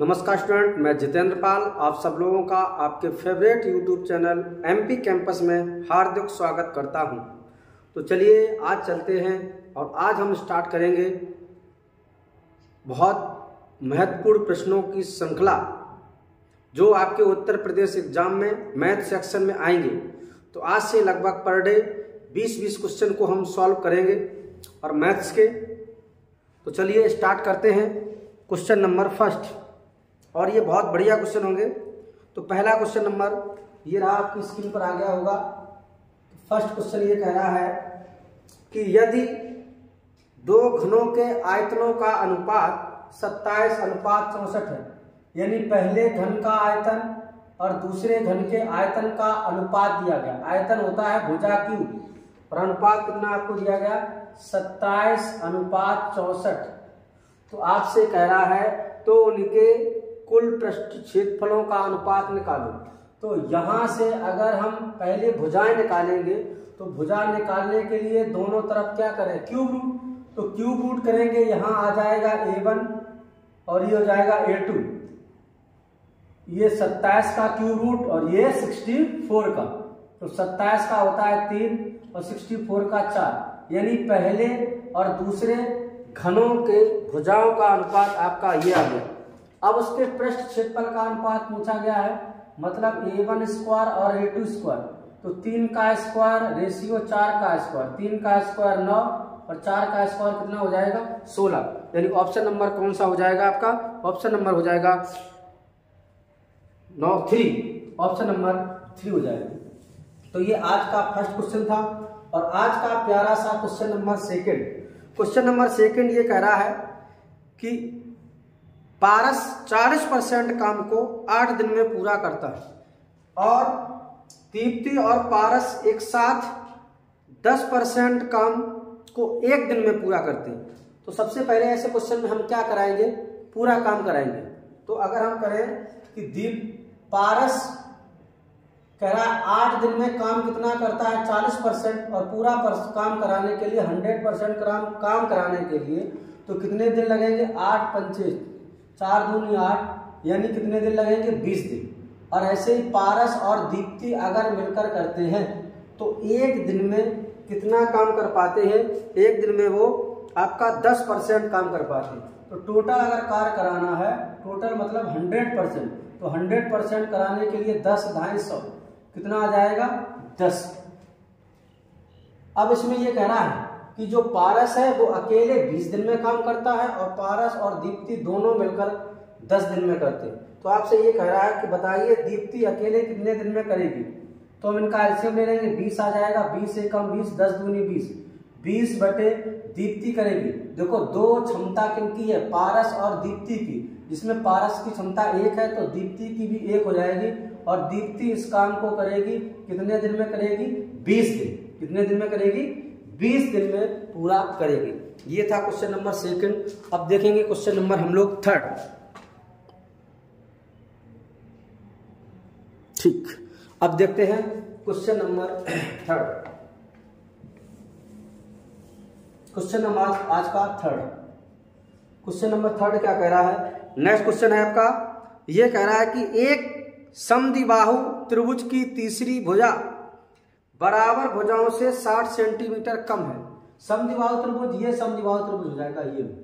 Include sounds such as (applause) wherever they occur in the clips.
नमस्कार स्टूडेंट, मैं जितेंद्र पाल, आप सब लोगों का आपके favourite YouTube channel MP campus में हार्दिक स्वागत करता हूँ। तो चलिए, आज चलते हैं और आज हम स्टार्ट करेंगे बहुत महत्वपूर्ण प्रश्नों की श्रृंखला, जो आपके उत्तर प्रदेश एग्ज़ाम में मैथ सेक्शन में आएँगे। तो आज से लगभग पर डे बीस बीस क्वेश्चन को हम सॉल्व करेंगे और मैथ्स के। तो चलिए स्टार्ट करते हैं। क्वेश्चन नंबर फ़र्स्ट और ये बहुत बढ़िया क्वेश्चन होंगे। तो पहला क्वेश्चन नंबर ये रहा आपकी स्क्रीन पर आ गया होगा। फ़र्स्ट क्वेश्चन ये कह रहा है कि यदि दो घनों के आयतनों का अनुपात सत्ताईस अनुपात चौसठ है, यानी पहले घन का आयतन और दूसरे घन के आयतन का अनुपात दिया गया। आयतन होता है भुजा क्यू और अनुपात कितना आपको दिया गया? सत्ताईस अनुपात चौसठ। तो आपसे कह रहा है तो उनके कुल पृष्ठ क्षेत्रफलों का अनुपात निकालो। तो यहाँ से अगर हम पहले भुजाएँ निकालेंगे तो भुजा निकालने के लिए दोनों तरफ़ क्या करें? Cube root. तो क्यूब रूट करेंगे, यहाँ आ जाएगा ए वन और ये हो जाएगा ए टू। ये सत्ताईस का क्यूब रूट और ये सिक्सटी फोर का। तो सत्ताईस का होता है तीन और सिक्सटी फोर का चार। यानी पहले और दूसरे घनों के भुजाओं का अनुपात आपका ये आ गया। अब उसके पृष्ठ क्षेत्रफल का अनुपात पूछा गया है। मतलब ए वन स्क्वायर और ए टू स्क्वायर तो तीन का स्क्वायर रेशियो चार का स्क्वायर तीन का स्क्वायर नौ और चार का स्क्वायर कितना हो जाएगा? सोलह। यानी ऑप्शन नंबर कौन सा हो जाएगा आपका? ऑप्शन नंबर हो जाएगा नौ थ्री ऑप्शन नंबर थ्री हो जाएगा। तो ये आज का फ़र्स्ट क्वेश्चन था और आज का प्यारा सा question number second question number second ये कह रहा है कि पारस 40 परसेंट काम को आठ दिन में पूरा करता है। और दीप्ति और पारस एक साथ 10 परसेंट काम को एक दिन में पूरा करते हैं। तो सबसे पहले ऐसे क्वेश्चन में हम क्या कराएँगे? पूरा काम कराएँगे। तो अगर हम करें कि दीप पारस कह रहा है आठ दिन में काम कितना करता है? चालीस परसेंट और पूरा काम कराने के लिए हंड्रेड परसेंट काम कराने के लिए तो कितने दिन लगेंगे? आठ पंचे चार दूनी आठ, यानी कितने दिन लगेंगे? बीस दिन। और ऐसे ही पारस और दीप्ति अगर मिलकर करते हैं तो एक दिन में कितना काम कर पाते हैं? एक दिन में वो आपका दस परसेंट काम कर पाते हैं। तो टोटल अगर कार कराना है, टोटल मतलब हंड्रेड परसेंट। तो हंड्रेड परसेंट कराने के लिए दस ढाई सौ। कितना आ जाएगा? दस। अब इसमें ये कह रहा है कि जो पारस है, वो अकेले 20 दिन में काम करता है और पारस और दीप्ति दोनों मिलकर 10 दिन में करते तो आपसे ये कह रहा है कि बताइए, दीप्ति अकेले कितने दिन में करेगी? तो हम इनका एल्सियम ले लेंगे 20 आ जाएगा 20 से कम 20 10 दूनी 20 20 बटे दीप्ति करेगी। देखो, दो क्षमता किनकी है, पारस और दीप्ति की। जिसमें पारस की क्षमता एक है तो दीप्ति की भी एक हो जाएगी और दीप्ति इस काम को करेगी, कितने दिन में करेगी? 20 दिन। कितने दिन में करेगी? 20 दिन में पूरा करेगी। ये था क्वेश्चन नंबर सेकंड अब देखेंगे क्वेश्चन नंबर हम लोग थर्ड ठीक। अब देखते हैं question number third question number आज का थर्ड क्वेश्चन नंबर थर्ड क्या कह रहा है? नेक्स्ट क्वेश्चन है आपका। यह कह रहा है कि एक समदिबाहु त्रिभुज की तीसरी भुजा बराबर भुजाओं से 60 सेंटीमीटर कम है। समदिबाहु त्रिभुज, ये समदिबाहु त्रिभुज हो जाएगा, ये।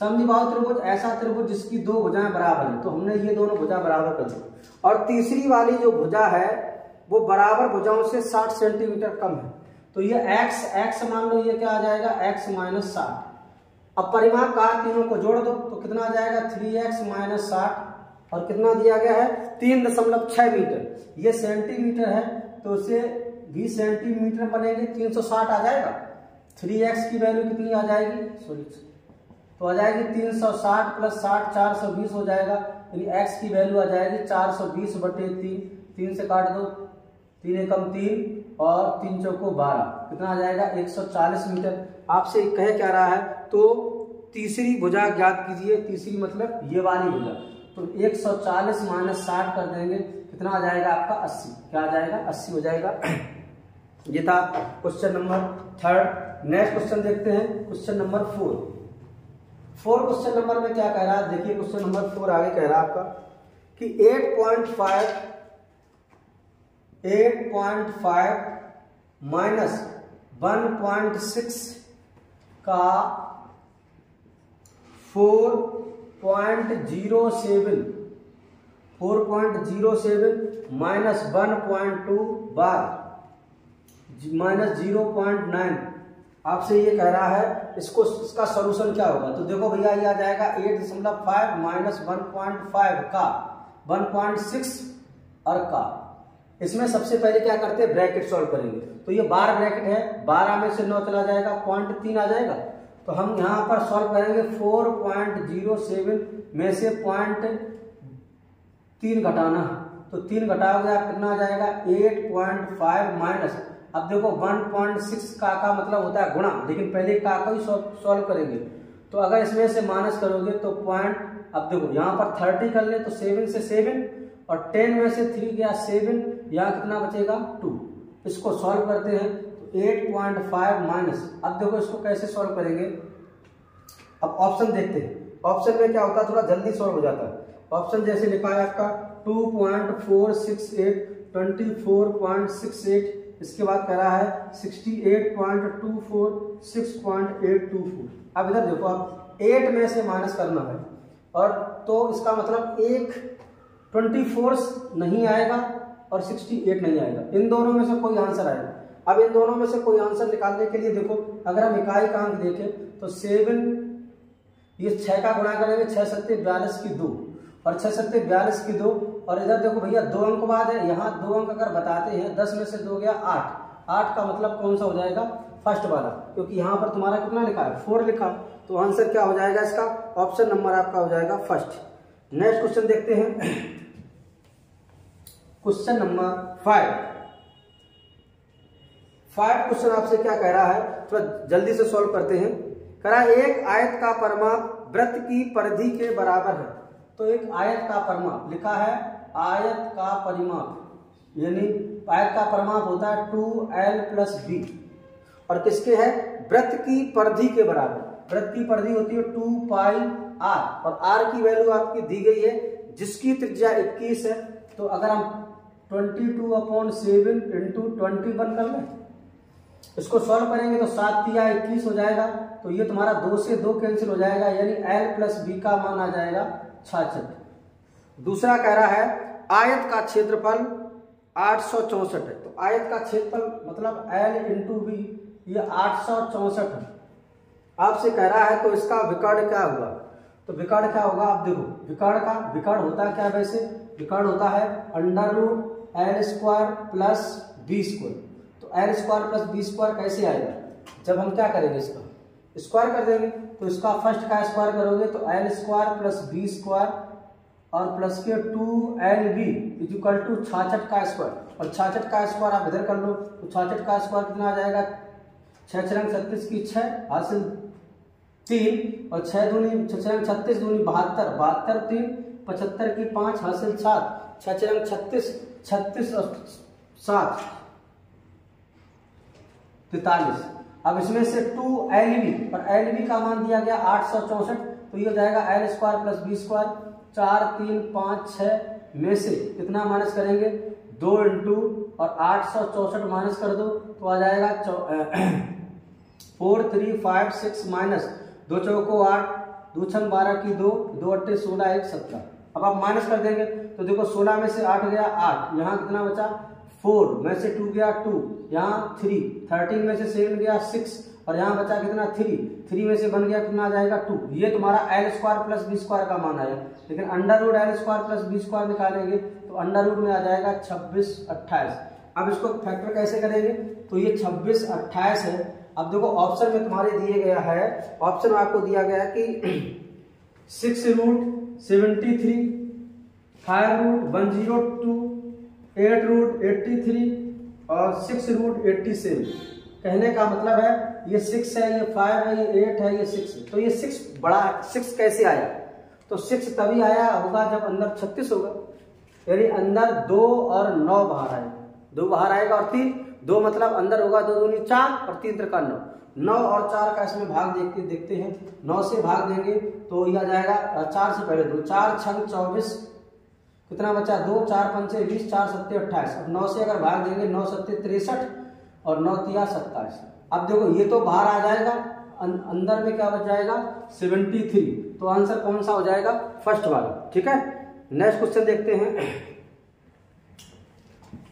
समदिबाहु त्रिभुज, ऐसा त्रिभुज जिसकी दो भुजाएँ बराबर है। तो हमने ये दोनों भुजा बराबर कर दी और तीसरी वाली जो भुजा है, वो बराबर भुजाओं से 60 सेंटीमीटर कम है। तो ये x x मान लो, ये क्या आ जाएगा? x माइनस साठ। अब परिमाप का तीनों को जोड़ दो तो कितना आ जाएगा? थ्री एक्स माइनस साठ। और कितना दिया गया है? तीन दशमलव छह मीटर। ये सेंटीमीटर है तो उसे बीस सेंटीमीटर बनेंगे, तीन सौ साठ आ जाएगा। थ्री एक्स की वैल्यू कितनी आ जाएगी? सॉरी तो आ जाएगी तीन सौ साठ प्लस साठ, चार सौ बीस हो जाएगा। यानी एक्स की वैल्यू आ जाएगी चार सौ बीस बटे तीन। तीन से काट दो, तीन एकम तीन और तीन चौको बारह। कितना आ जाएगा? एक सौ चालीस मीटर। आपसे कह क्या रहा है? तो तीसरी भुजा ज्ञात कीजिए। तीसरी मतलब ये वाली भुजा। तो 140 माइनस साठ कर देंगे। कितना आ जाएगा आपका? 80 क्या आ जाएगा? 80 हो जाएगा। ये था question number third next question देखते हैं. Question number four four question number में क्या कह रहा है? देखिए क्वेश्चन नंबर फोर आगे कह रहा है आपका कि 8.5 8.5 माइनस 1.6 का 4.07 4.07 माइनस 1.2 बार माइनस 0.9 आपसे ये कह रहा है, इसको, इसका सोल्यूशन क्या होगा? तो देखो भैया, ये आ जाएगा एट दशमलव five minus one point five का वन पॉइंट सिक्स और का इसमें सबसे पहले क्या करते हैं? ब्रैकेट सॉल्व करेंगे। तो ये बार ब्रैकेट है, बारह में से नौ चला जाएगा पॉइंट तीन आ जाएगा। तो हम यहाँ पर सॉल्व करेंगे फोर पॉइंट ज़ीरो सेवन में से पॉइंट तीन घटाना। तो तीन घटाओगे आप कितना आ जाएगा? एट पॉइंट फाइव माइनस अब देखो 1.6 का का मतलब होता है गुणा, लेकिन पहले का का ही सॉल्व करेंगे। तो अगर इसमें से माइनस करोगे तो पॉइंट अब देखो, यहाँ पर 30 कर ले तो 7 से 7 और 10 में से 3 गया 7 यहाँ कितना बचेगा? 2 इसको सॉल्व करते हैं तो 8.5 माइनस अब देखो, इसको कैसे सॉल्व करेंगे? अब ऑप्शन देखते हैं। ऑप्शन में क्या होता है? थोड़ा जल्दी सॉल्व हो जाता है। ऑप्शन जैसे लिखा है आपका two point four six eight twenty four point six eight इसके बाद कह रहा है sixty eight point two four six point eight two four अब इधर देखो आप एट में से माइनस करना है। और तो इसका मतलब एक ट्वेंटी फोर नहीं आएगा और सिक्सटी एट नहीं आएगा। इन दोनों में से कोई आंसर आएगा। अब इन दोनों में से कोई आंसर निकालने के लिए देखो, अगर हम इकाई का अंक देखें तो सेवन ये छह का गुणा करेंगे, छह सत्य बयालीस की दो। और छह सत्य बयालीस की दो और इधर देखो भैया, दो अंक बाद है, यहाँ दो अंक अगर बताते हैं, दस में से दो गया आठ। आठ का मतलब कौन सा हो जाएगा? फ़र्स्ट वाला, क्योंकि यहाँ पर तुम्हारा कितना लिखा है? फोर लिखा। तो आंसर क्या हो जाएगा इसका? ऑप्शन नंबर आपका हो जाएगा फ़र्स्ट। नेक्स्ट क्वेश्चन देखते हैं। Question number five. Five question आपसे क्या कह रहा है? थोड़ा तो जल्दी से सॉल्व करते हैं। कह रहा है, एक आयत का परिमाप वृत्त की परिधि के बराबर है। तो एक आयत का परिमाप लिखा है आयत का परिमाप, यानी आयत का परिमाप होता है टू एल प्लस बी। और किसके है? वृत्त की परिधि के बराबर। वृत्त की परिधि होती है टू पाई आर। और आर की वैल्यू आपकी दी गई है, जिसकी त्रिज्या 21 है। तो अगर हम 22 two upon seven into twenty one कर लें, इसको सॉल्व करेंगे तो सात तिया इक्कीस हो जाएगा। तो ये तुम्हारा दो से दो कैंसिल हो जाएगा, यानी एल प्लस बी का मान आ जाएगा छाछठ। दूसरा कह रहा है, आयत का क्षेत्रफल आठ सौ चौसठ है। तो आयत का क्षेत्रफल मतलब एल इंटू बी ये आठ सौ चौसठ है। आपसे कह रहा है तो इसका विकर्ण क्या होगा तो विकर्ण क्या होगा? आप देखो, विकर्ण का, विकर्ण होता है क्या वैसे? विकर्ण होता है under root l square plus b square तो l square plus b square कैसे आएगा? जब हम क्या करेंगे इसका? स्क्वायर कर देंगे। तो इसका फ़र्स्ट का स्क्वायर करोगे तो l square plus b square और प्लस के two l b is equal to छाछठ का स्क्वायर और छाछठ का स्क्वायर आप इधर कर लो तो छाछठ का स्क्वायर कितना आ जाएगा? छह छरंग छत्तीस की छह, हासिल। तीन और छह दूनी, छह छत्तीस दूनी बहत्तर बहत्तर तीन, पचहत्तर की पाँच, हासिल सात। छह छरंग छत्तीस छत्तीस और सात। तैतालीस। अब इसमें से टू एल बी और एल बी का मान दिया गया आठ सौ चौसठ तो ये हो जाएगा l square plus b square चार, तीन, पाँच छ में से कितना माइनस करेंगे? दो इंटू और आठ सौ चौसठ माइनस कर दो तो आ जाएगा (clears throat) four, three, five, six minus दो चौको आठ, दो छम बारह की दो दो अट्ठे सोलह, एक सत्तर अब आप माइनस कर देंगे तो देखो सोलह में से आठ गया आठ, यहाँ कितना बचा? फोर, में से टू गया टू, यहाँ थ्री, थर्टीन में से सेवन गया सिक्स और यहाँ बचा कितना? थ्री थ्री में से बन गया कितना आ जाएगा? टू ये तुम्हारा l square plus b square का मान आया। लेकिन under root l square plus b square निकालेंगे तो अंडर रूट में आ जाएगा छब्बीस अट्ठाईस। अब इसको फैक्टर कैसे करेंगे? तो ये छब्बीस अट्ठाईस है। अब देखो ऑप्शन में तुम्हारे दिए गया है। ऑप्शन आपको दिया गया कि six root seventy three five root one zero two eight root eighty three और सिक्स रूट एट्टी सेवन कहने का मतलब है ये सिक्स है, ये फाइव है, ये एट है, ये सिक्स तो ये सिक्स बड़ा सिक्स कैसे आया? तो सिक्स तभी आया होगा जब अंदर छत्तीस होगा। यानी अंदर दो और नौ बाहर आएगा दो बाहर आएगा और तीन। दो मतलब अंदर होगा दो दूनी चार और तीन त्रिका नौ। नौ और चार का इसमें भाग देखते देखते हैं। नौ से भाग देंगे तो यह आ जाएगा चार से पहले दो। चार छंग चौबीस। कितना बचा? दो, चार पंचे बीस, चार सत्ते अट्ठाईस। अब नौ से अगर भाग देंगे, नौ सत्ते तिरसठ और नौ तिया सत्ताईस। अब देखो ये तो बाहर आ जाएगा अं, अंदर में क्या बच जाएगा? सेवेंटी थ्री तो आंसर कौन सा हो जाएगा? फ़र्स्ट वाला ठीक है? नेक्स्ट क्वेश्चन देखते हैं।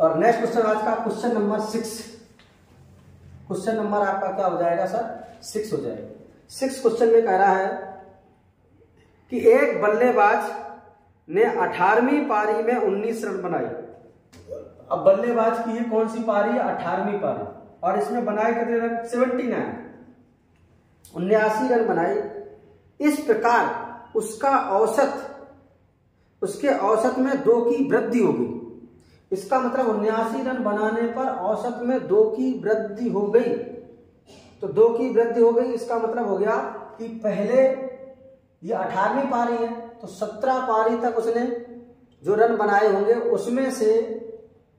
और नेक्स्ट क्वेश्चन आज का question number six question number आपका क्या हो जाएगा सर सिक्स हो जाएगा। सिक्स क्वेश्चन में कह रहा है कि एक बल्लेबाज ने अठारहवीं पारी में उन्नीस रन बनाई अब बल्लेबाज की ये कौन सी पारी है? अठारहवीं पारी। और इसमें बनाए कितने रन? Seventy nine. उन्यासी रन बनाए इस प्रकार उसका औसत, उसके औसत में दो की वृद्धि होगी। इसका मतलब उन्यासी रन बनाने पर औसत में दो की वृद्धि हो गई। तो दो की वृद्धि हो गई, इसका मतलब हो गया कि पहले ये अठारहवीं पारी है तो सत्रह पारी तक उसने जो रन बनाए होंगे, उसमें से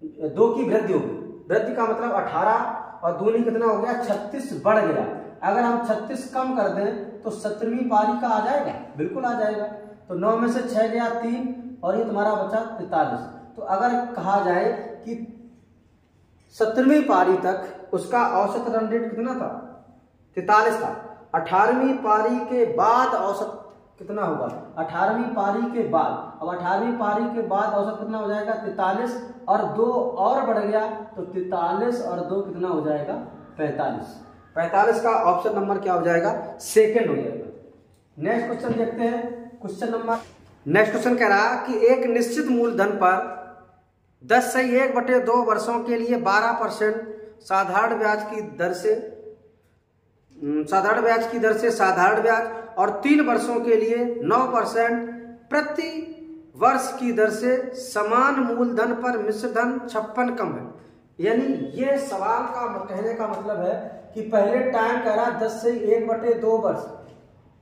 दो की वृद्धि होगी। वृद्धि का मतलब अठारह और दूनी कितना हो गया? छत्तीस बढ़ गया। अगर हम छत्तीस कम कर दें तो सत्रहवीं पारी का आ जाएगा? बिल्कुल आ जाएगा। तो नौ में से छह गया तीन, और ये तुम्हारा बचा तैतालीस तो अगर कहा जाए कि सत्रहवीं पारी तक उसका औसत रन रेट कितना था? तैतालीस था। अठारहवीं पारी के बाद औसत कितना होगा? अठारहवीं पारी के बाद। अब अठारहवीं पारी के बाद औसत कितना हो जाएगा? तैतालीस। और दो और बढ़ गया तो तैतालीस और दो कितना हो जाएगा? पैतालीस। पैतालीस का ऑप्शन नंबर क्या हो जाएगा? सेकेंड हो जाएगा। नेक्स्ट क्वेश्चन देखते हैं। क्वेश्चन नंबर नेक्स्ट क्वेश्चन कह रहा कि एक निश्चित मूलधन पर 10 से एक बटे दो वर्षों के लिए 12 परसेंट साधारण ब्याज की दर से साधारण ब्याज की दर से साधारण ब्याज और तीन वर्षों के लिए 9 परसेंट प्रति वर्ष की दर से समान मूलधन पर मिश्र धन छप्पन कम है। यानी ये सवाल का कहने का मतलब है कि पहले टाइम कह रहा है दस से एक बटे दो वर्ष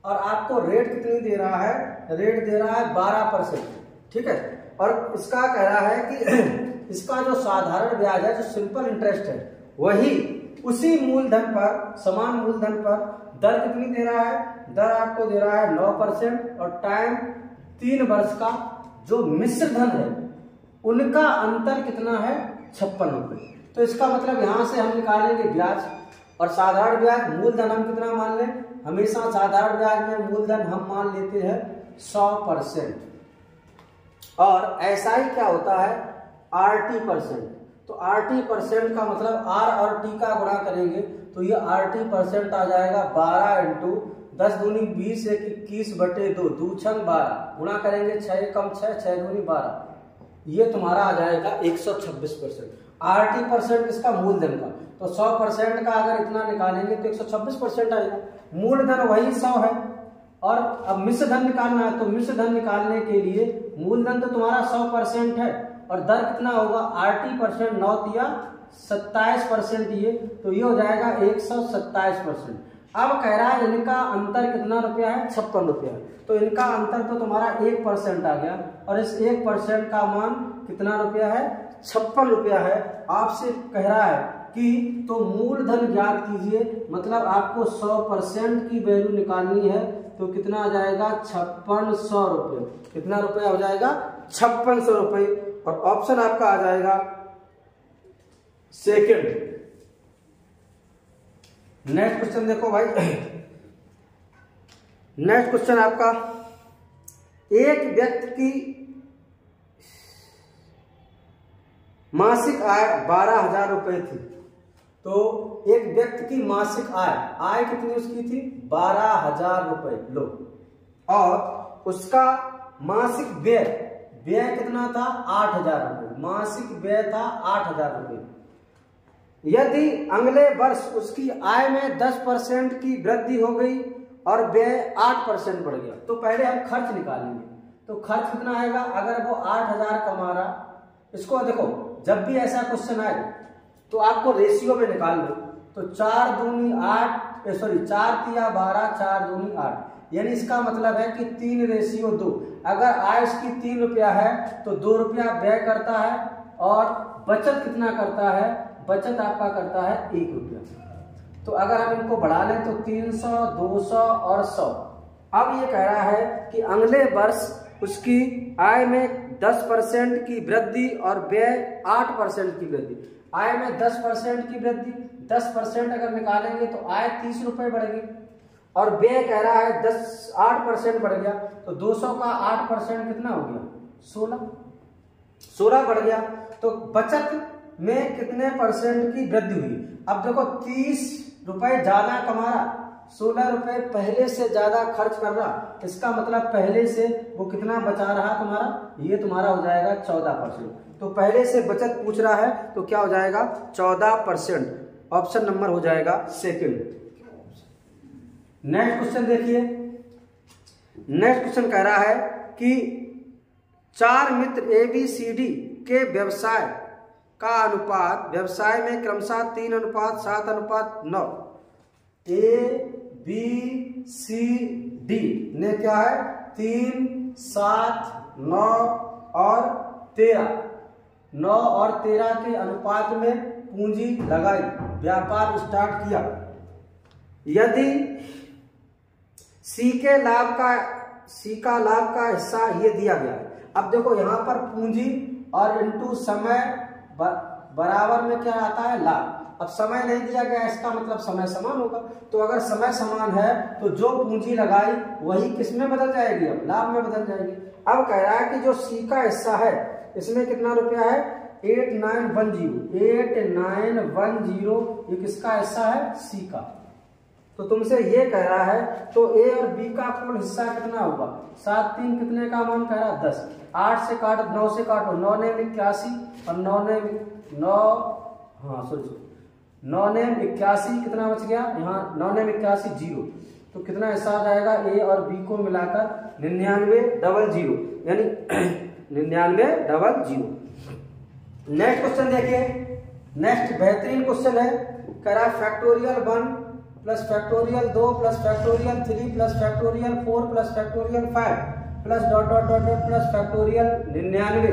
और आपको रेट कितनी दे रहा है? रेट दे रहा है बारह परसेंट। ठीक है? और इसका कह रहा है कि (clears throat) इसका जो साधारण ब्याज है, जो सिंपल इंटरेस्ट है, वही उसी मूलधन पर, समान मूलधन पर दर कितनी दे रहा है? दर आपको दे रहा है नौ परसेंट और टाइम तीन वर्ष का जो मिश्र धन है, उनका अंतर कितना है? छप्पन रुपए। तो इसका मतलब यहाँ से हम निकालेंगे ब्याज और साधारण ब्याज मूलधन हम कितना मान लें? हमेशा साधारण ब्याज में मूलधन हम मान लेते हैं सौ परसेंट। और ऐसा ही क्या होता है? R t percent. तो आर टी परसेंट का मतलब आर और टी का गुणा करेंगे तो ये आर टी परसेंट आ जाएगा बारह इंटू दस दूनी बीस एक इक्कीस बटे दो दू छंग बारह, गुणा करेंगे छह कम छह छह दूनी बारह, ये तुम्हारा आ जाएगा एक सौ छब्बीस परसेंट। आर टी परसेंट इसका मूलधन का तो सौ परसेंट का अगर इतना निकालेंगे तो एक सौ छब्बीस परसेंट आएगा। मूलधन वही सौ है, और अब मिश्र धन निकालना है तो मिश्र धन निकालने के लिए मूलधन तो तुम्हारा सौ परसेंट है और दर कितना होगा? आर टी परसेंट नौ दिया, सत्ताईस परसेंट ये तो ये हो जाएगा एक सौ सत्ताईस परसेंट। अब कह रहा है इनका अंतर कितना रुपया है? छप्पन रुपया। तो इनका अंतर तो तुम्हारा एक परसेंट आ गया और इस एक परसेंट का मान कितना रुपया है? छप्पन रुपया है। आपसे कह रहा है कि तो मूलधन ज्ञात कीजिए मतलब आपको सौ परसेंट की वैल्यू निकालनी है तो कितना आ जाएगा? छप्पन सौ रुपये। कितना रुपया हो जाएगा? छप्पन सौ रुपये। और ऑप्शन आपका आ जाएगा सेकंड नेक्स्ट क्वेश्चन देखो भाई। नेक्स्ट क्वेश्चन आपका, एक व्यक्ति की मासिक आय बारह हज़ार रुपए थी। तो एक व्यक्ति की मासिक आय आय कितनी उसकी थी? बारह हज़ार रुपए। लो। और उसका मासिक व्यय व्यय कितना था? आठ हज़ार रुपए मासिक व्यय था आठ हज़ार रुपए यदि अगले वर्ष उसकी आय में 10 परसेंट की वृद्धि हो गई और व्यय 8 परसेंट बढ़ गया तो पहले हम खर्च निकालेंगे। तो खर्च कितना आएगा? अगर वो आठ हज़ार कमा रहा, इसको देखो, जब भी ऐसा क्वेश्चन आए तो आपको रेशियो में निकाल लो। तो चार दूनी आठ सॉरी चार तिया बारह, चार दूनी आठ। यानी इसका मतलब है कि तीन रेशियो दो। अगर आय उसकी तीन रुपया है तो दो रुपया व्यय करता है और बचत कितना करता है? बचत आपका करता है एक रुपया। तो अगर हम इनको बढ़ा लें तो 300, 200 और 100 अब ये कह रहा है कि अगले वर्ष उसकी आय में 10 परसेंट की वृद्धि और व्यय 8 परसेंट की वृद्धि। आय में 10 परसेंट की वृद्धि। 10 परसेंट अगर निकालेंगे तो आय तीस रुपए बढ़ेगी। और व्यय कह रहा है दस, आठ परसेंट बढ़ गया तो 200 का आठ परसेंट कितना हो गया? 16 16 बढ़ गया तो बचत में कितने परसेंट की वृद्धि हुई? अब देखो, तीस रुपए ज़्यादा कमा रहा सोलह रुपए पहले से ज़्यादा खर्च कर रहा, इसका मतलब पहले से वो कितना बचा रहा तुम्हारा? ये तुम्हारा हो जाएगा चौदह परसेंट। तो पहले से बचत पूछ रहा है तो क्या हो जाएगा? चौदह परसेंट। ऑप्शन नंबर हो जाएगा सेकंड। नेक्स्ट क्वेश्चन देखिए। नेक्स्ट क्वेश्चन कह रहा है कि चार मित्र ए बी सी डी के व्यवसाय का अनुपात, व्यवसाय में क्रमशः तीन अनुपात, सात अनुपात, नौ। ए बी सी डी ने क्या है? तीन, सात, नौ और तेरह। नौ और तेरह के अनुपात में पूंजी लगाई, व्यापार स्टार्ट किया। यदि सी के लाभ का, सी का लाभ का हिस्सा ये दिया गया अब देखो यहाँ पर पूंजी और इंटू समय बराबर में क्या आता है? लाभ। अब समय नहीं दिया गया, इसका मतलब समय समान होगा। तो अगर समय समान है तो जो पूंजी लगाई, वही किसमें बदल जाएगी? अब लाभ में बदल जाएगी। अब कह रहा है कि जो सी का हिस्सा है, इसमें कितना रुपया है? Eight nine one zero. Eight nine one zero किसका हिस्सा है? सी का। तो तुमसे ये कह रहा है तो ए और बी का कुल हिस्सा कितना होगा सात, तीन कितने का मान कह रहा है? दस। आठ से काट, नौ से काटो। नौ ने इक्यासी और नौ ने नौ हाँ सॉरी नौ ने इक्यासी कितना बच गया? यहाँ नौ ने इक्यासी, ज़ीरो। तो कितना हिस्सा जाएगा? ए और बी को मिलाकर निन्यानवे, डबल ज़ीरो। यानी (clears throat) निन्यानवे, डबल ज़ीरो। नेक्स्ट क्वेश्चन देखिए। नेक्स्ट बेहतरीन क्वेश्चन है। करा फैक्टोरियल वन प्लस फैक्टोरियल दो plus factorial three plus factorial four plus factorial five plus dot dot dot dot plus factorial निन्यानवे।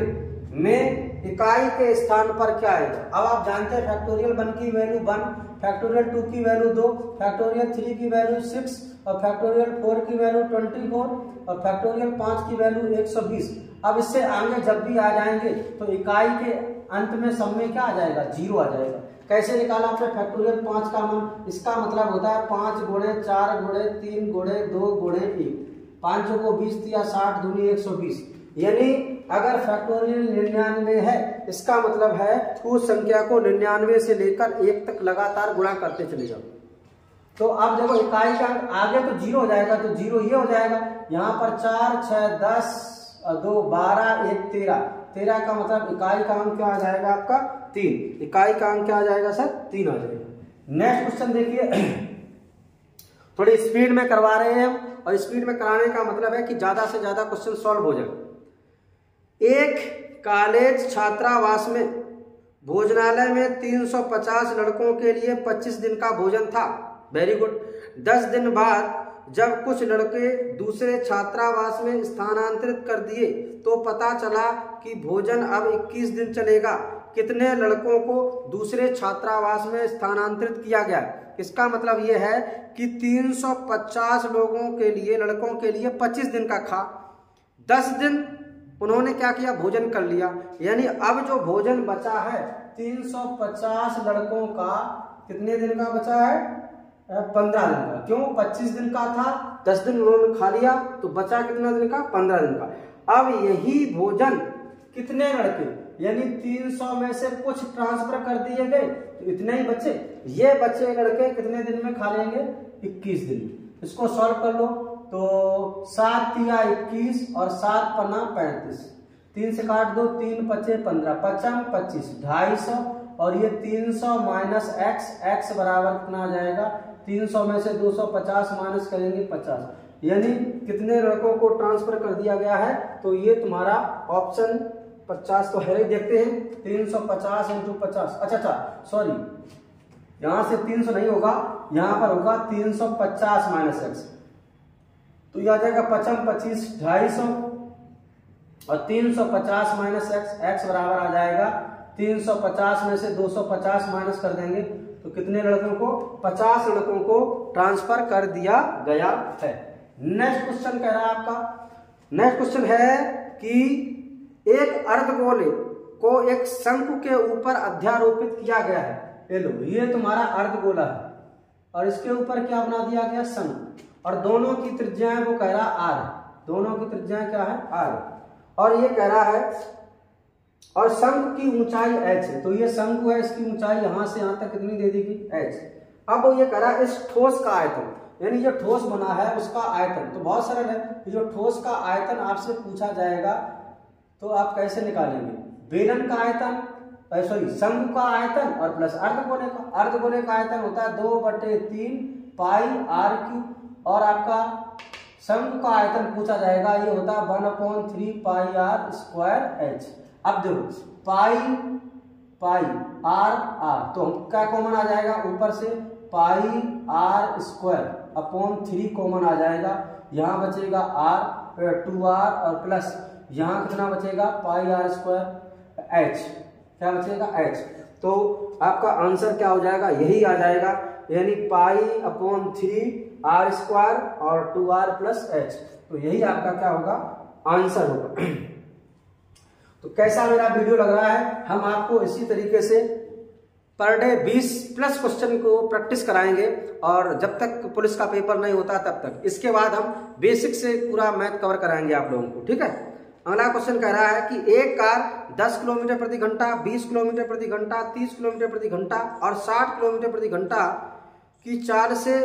में इकाई के स्थान पर क्या आएगा अब आप जानते हैं फैक्टोरियल वन की वैल्यू वन फैक्टोरियल टू की वैल्यू दो फैक्टोरियल थ्री की वैल्यू सिक्स और फैक्टोरियल फोर की वैल्यू ट्वेंटी फोर और फैक्टोरियल पाँच की वैल्यू एक सौ बीस। अब इससे आगे जब भी आ जाएँगे तो इकाई के अंत में सब में क्या आ जाएगा? ज़ीरो आ जाएगा। कैसे निकाला आपने फैक्टोरियल पाँच का मान। इसका मतलब होता है पाँच गुड़े चार गुड़े तीन गुड़े दो गुड़े एक। पाँच को बीस दिया, साठ दूनी एक सौ बीस। यानी अगर फैक्टोरियल निन्यानवे है, इसका मतलब है उस संख्या को निन्यानवे से लेकर एक तक लगातार गुणा करते चले जाओ। तो अब देखो इकाई का आगे तो ज़ीरो हो जाएगा तो ज़ीरो ये हो जाएगा। यहाँ पर चार, छह, दस, दो, बारह, एक, तेरह। तेरह का मतलब इकाई का अंक क्या आ जाएगा आपका? तीन। इकाई का अंक क्या आ जाएगा सर? तीन आ जाएगा। नेक्स्ट क्वेश्चन देखिए। (clears throat) थोड़ी स्पीड में करवा रहे हैं हम और स्पीड में कराने का मतलब है कि ज़्यादा से ज़्यादा क्वेश्चन सॉल्व हो जाए। एक कॉलेज छात्रावास में भोजनालय में 350 लड़कों के लिए 25 दिन का भोजन था। वेरी गुड 10 दिन बाद जब कुछ लड़के दूसरे छात्रावास में स्थानांतरित कर दिए तो पता चला कि भोजन अब 21 दिन चलेगा। कितने लड़कों को दूसरे छात्रावास में स्थानांतरित किया गया? इसका मतलब यह है कि 350 लोगों के लिए, लड़कों के लिए 25 दिन का खा। 10 दिन उन्होंने क्या किया? भोजन कर लिया। यानी अब जो भोजन बचा है 350 लड़कों का कितने दिन का बचा है? पंद्रह दिन का। क्यों? 25 दिन का था 10 दिन उन्होंने खा लिया तो बचा कितना दिन का? पंद्रह दिन का। अब यही भोजन कितने लड़के, यानी 300 में से कुछ ट्रांसफ़र कर दिए गए तो इतने ही बच्चे ये बच्चे लड़के कितने दिन में खा लेंगे? 21 दिन। इसको सॉल्व कर लो तो सात तिया इक्कीस और सात पन्ना पैंतीस। तीन से काट दो, तीन पच्चे पंद्रह। पचम पच्चीस, ढाई सौ, और ये तीन सौ माइनस एक्स एक्स बराबर कितना आ जाएगा? तीन सौ में से दो सौ पचास माइनस करेंगे पचास। यानी कितने लड़कों को ट्रांसफ़र कर दिया गया है? तो ये तुम्हारा ऑप्शन पचास तो है ही, देखते हैं। तीन सौ पचास इंटू पचास। अच्छा अच्छा सॉरी यहाँ से तीन सौ नहीं होगा, यहाँ पर होगा तीन सौ पचास माइनस एक्स तो यह आ जाएगा पचम पच्चीस, ढाई सौ। और तीन सौ पचास माइनस एक्स एक्स बराबर आ जाएगा। तीन सौ पचास में से दो सौ पचास माइनस कर देंगे। तो कितने लड़कों को? पचास लड़कों को ट्रांसफ़र कर दिया गया है। नेक्स्ट क्वेश्चन कह रहा है आपका। नेक्स्ट क्वेश्चन है कि एक अर्धगोले को एक शंकु के ऊपर अध्यारोपित किया गया है। ये लो, ये तुम्हारा अर्धगोला है। और इसके ऊपर क्या बना दिया गया? शंकु। और दोनों की त्रिज्याएँ, वो कह रहा आर। दोनों की त्रिज्याएँ क्या है? आर। और ये कह रहा है और शंख की ऊंचाई एच है तो ये शंख है, इसकी ऊंचाई यहाँ से यहाँ तक कितनी दे देगी एच अब ये कह रहा है, इस ठोस का आयतन, यानी जो ठोस बना है, उसका आयतन। तो बहुत सरल है जो ठोस का आयतन आपसे पूछा जाएगा तो आप कैसे निकालेंगे? बेलन का आयतन सॉरी शंख का आयतन और प्लस अर्धगोले का। अर्धगोले का आयतन होता है दो बटे तीन पाई आर क्यू और आपका शंख का आयतन पूछा जाएगा, ये होता है one upon three pi r square h अब देखो पाई पाई, आर आर तो क्या कॉमन आ जाएगा? ऊपर से pi, r square upon three common आ जाएगा। यहाँ बचेगा आर टू आर और प्लस यहाँ कितना बचेगा? पाई आर स्क्वायर एच क्या बचेगा? एच तो आपका आंसर क्या हो जाएगा? यही आ जाएगा। यानी pi upon three r square और टू आर प्लस एच तो यही आपका क्या होगा? आंसर होगा। (clears throat) तो कैसा मेरा वीडियो लग रहा है? हम आपको इसी तरीके से पर डे 20 प्लस क्वेश्चन को प्रैक्टिस कराएँगे और जब तक पुलिस का पेपर नहीं होता तब तक। इसके बाद हम बेसिक से पूरा मैथ कवर कराएँगे आप लोगों को, ठीक है? अगला क्वेश्चन कह रहा है कि एक कार 10 किलोमीटर प्रति घंटा 20 किलोमीटर प्रति घंटा 30 किलोमीटर प्रति घंटा और 60 किलोमीटर प्रति घंटा की चाल से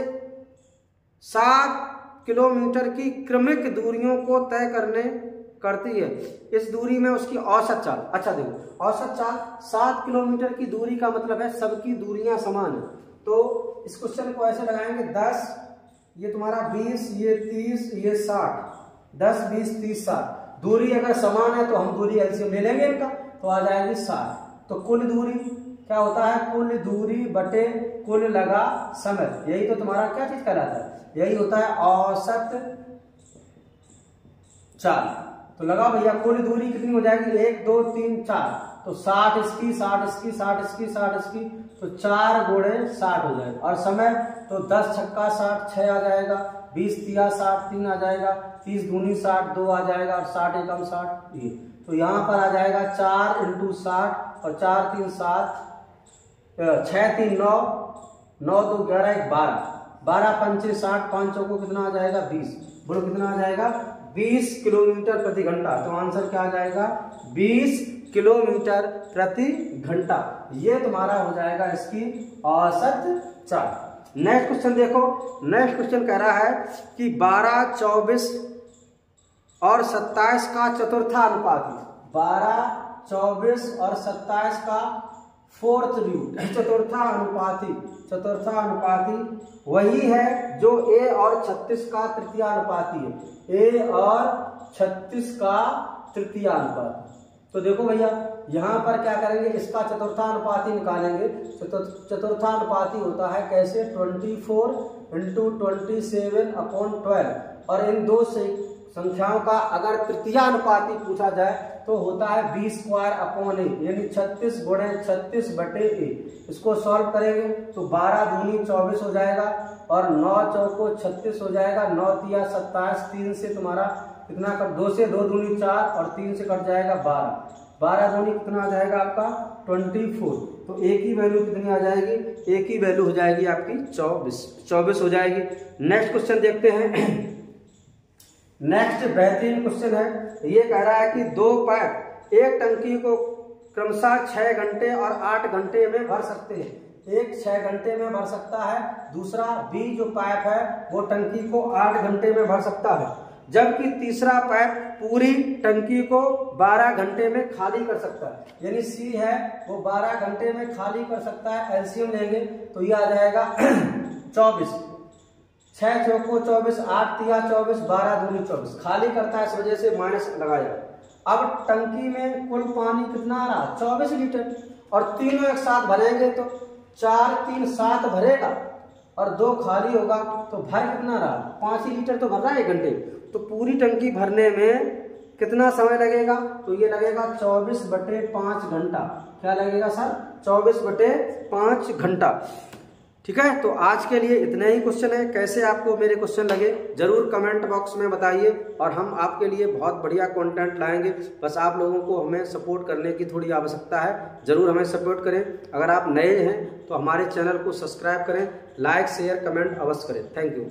सात किलोमीटर की क्रमिक दूरियों को तय करने करती है। इस दूरी में उसकी औसत चाल। अच्छा देखो, औसत चाल सात किलोमीटर की दूरी का मतलब है सबकी दूरियाँ समान है। तो इस क्वेश्चन को ऐसे लगाएँगे, दस, ये तुम्हारा बीस, ये तीस, ये साठ। दस, बीस, तीस, साठ। दूरी अगर समान है तो हम दूरी एलसीएम ले लेंगे इनका तो आ जाएगी साठ। तो कुल दूरी, क्या होता है? कुल दूरी बटे कुल लगा समय। यही तो तुम्हारा क्या चीज़ कहलाता है? यही होता है औसत चाल। तो लगा भैया कुल दूरी कितनी हो जाएगी? एक, दो, तीन, चार। तो साठ इसकी साठ इसकी साठ इसकी साठ इसकी तो चार गोड़े साठ हो जाएगा। और समय? तो दस छक्का साठ, छह आ जाएगा। बीस तिया साठ, तीन आ जाएगा। तीस दूनी साठ, दो आ जाएगा। और साठ एकम साठ, ये। तो यहाँ पर आ जाएगा चार इंटू साठ और चार तीन सात छह तीन नौ नौ दो ग्यारह एक बारह। बारह पंचे साठ, पाँच को कितना आ जाएगा? बीस। बोलो कितना आ जाएगा? बीस किलोमीटर प्रति घंटा तो आंसर क्या आ जाएगा? बीस किलोमीटर प्रति घंटा। ये तुम्हारा हो जाएगा इसकी औसत चाल नेक्स्ट क्वेश्चन देखो। नेक्स्ट क्वेश्चन कह रहा है कि 12, 24 और 27 का चतुर्था अनुपात। 12, 24 और 27 का फोर्थ रूट चतुर्था अनुपाति चतुर्था अनुपाति वही है जो ए और 36 का तृतीय अनुपाति है। ए और 36 का तृतीय अनुपात तो देखो भैया, यहाँ पर क्या करेंगे? इसका चतुर्था अनुपाति निकालेंगे। चतुर्था अनुपाति होता है कैसे? 24 four into twenty seven upon twelve और इन दो से संख्याओं का अगर तृतीय अनुपाति पूछा जाए तो होता है बी स्क्वायर अपॉन ए यानी छत्तीस गुणे छत्तीस बटे ए इसको सॉल्व करेंगे तो बारह दूनी चौबीस हो जाएगा, और नौ चौको छत्तीस हो जाएगा, नौ तिया सत्ताईस, तीन से तुम्हारा कितना कट, दो से दो दूनी चार, और तीन से कट जाएगा बारह। बारह दूनी कितना आ जाएगा आपका? Twenty four. तो एक ही वैल्यू कितनी आ जाएगी? एक ही वैल्यू हो जाएगी आपकी चौबीस। चौबीस हो जाएगी। नेक्स्ट क्वेश्चन देखते हैं। नेक्स्ट बेहतरीन क्वेश्चन है। ये कह रहा है कि दो पैप एक टंकी को क्रमशः छह घंटे और आठ घंटे में भर सकते हैं। एक छह घंटे में भर सकता है, दूसरा बी जो पाइप है, वो टंकी को आठ घंटे में भर सकता है। जबकि तीसरा पाइप पूरी टंकी को 12 घंटे में खाली कर सकता है। यानी सी है, वो 12 घंटे में खाली कर सकता है, एल्सियम लेंगे तो ये आ जाएगा (clears throat) 24 छह चौको चौबीस, आठ तिया चौबीस, बारह दूनी चौबीस। खाली करता है इस वजह से माइनस लगाया अब टंकी में कुल पानी कितना आ रहा चौबीस लीटर। और तीनों एक साथ भरेंगे तो चार तीन सात भरेगा। और दो खाली होगा तो भर कितना रहा? पाँच ही लीटर तो भर रहा है एक घंटे। तो पूरी टंकी भरने में कितना समय लगेगा? तो ये लगेगा चौबीस बटे पाँच घंटा। क्या लगेगा सर? चौबीस बटे पाँच घंटा। ठीक है? तो आज के लिए इतने ही क्वेश्चन है। कैसे आपको मेरे क्वेश्चन लगे? ज़रूर कमेंट बॉक्स में बताइए और हम आपके लिए बहुत बढ़िया कंटेंट लाएँगे। बस आप लोगों को हमें सपोर्ट करने की थोड़ी आवश्यकता है। ज़रूर हमें सपोर्ट करें। अगर आप नए हैं तो हमारे चैनल को सब्सक्राइब करें। लाइक शेयर कमेंट अवश्य करें। Thank you